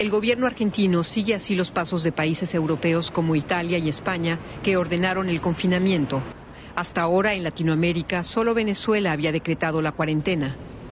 El gobierno argentino sigue así los pasos de países europeos como Italia y España que ordenaron el confinamiento. Hasta ahora en Latinoamérica solo Venezuela había decretado la cuarentena.